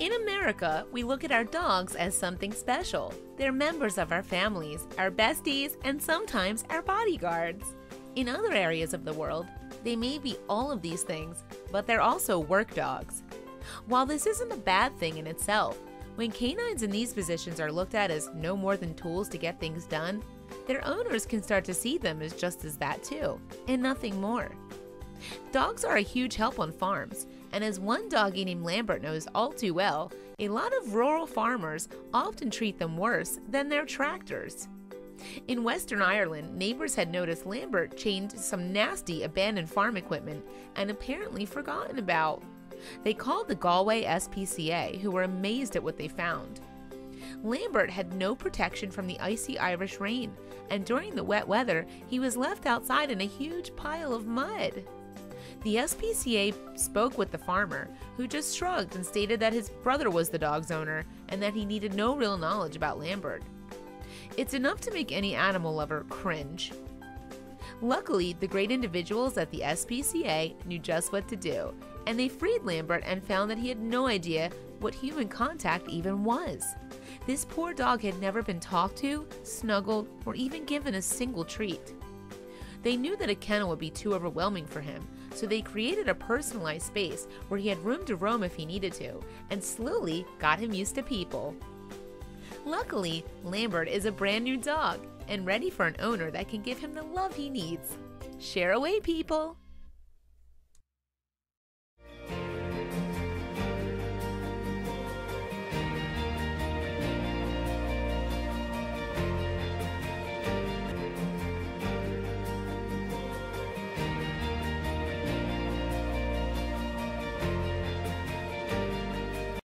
In America, we look at our dogs as something special. They're members of our families, our besties, and sometimes our bodyguards. In other areas of the world, they may be all of these things, but they're also work dogs. While this isn't a bad thing in itself, when canines in these positions are looked at as no more than tools to get things done, their owners can start to see them as just as that too, and nothing more. Dogs are a huge help on farms, and as one doggy named Lambert knows all too well, a lot of rural farmers often treat them worse than their tractors. In Western Ireland, neighbors had noticed Lambert chained some nasty abandoned farm equipment and apparently forgotten about. They called the Galway SPCA, who were amazed at what they found. Lambert had no protection from the icy Irish rain, and during the wet weather, he was left outside in a huge pile of mud. The SPCA spoke with the farmer, who just shrugged and stated that his brother was the dog's owner and that he needed no real knowledge about Lambert. It's enough to make any animal lover cringe. Luckily, the great individuals at the SPCA knew just what to do, and they freed Lambert and found that he had no idea what human contact even was. This poor dog had never been talked to, snuggled, or even given a single treat. They knew that a kennel would be too overwhelming for him, so they created a personalized space where he had room to roam if he needed to, and slowly got him used to people. Luckily, Lambert is a brand new dog and ready for an owner that can give him the love he needs. Share away, people!